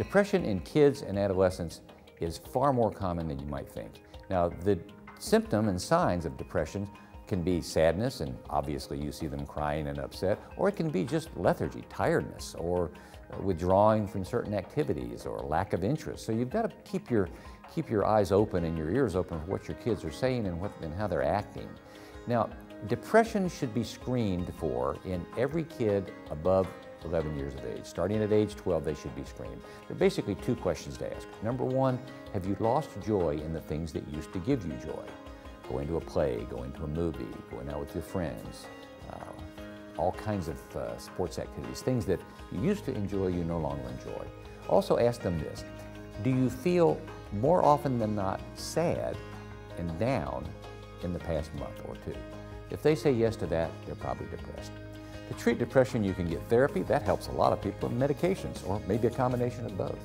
Depression in kids and adolescents is far more common than you might think. Now, the symptom and signs of depression can be sadness, and obviously you see them crying and upset, or it can be just lethargy, tiredness, or withdrawing from certain activities, or lack of interest. So you've got to keep your, keep your eyes open and your ears open for what your kids are saying and, what, and how they're acting. Now, depression should be screened for in every kid above 11 years of age. Starting at age 12, they should be screened. There are basically two questions to ask. Number one, have you lost joy in the things that used to give you joy? Going to a play, going to a movie, going out with your friends, uh, all kinds of uh, sports activities, things that you used to enjoy, you no longer enjoy. Also ask them this, do you feel more often than not sad and down in the past month or two? If they say yes to that, they're probably depressed. To treat depression, you can get therapy. That helps a lot of people, and medications, or maybe a combination of both.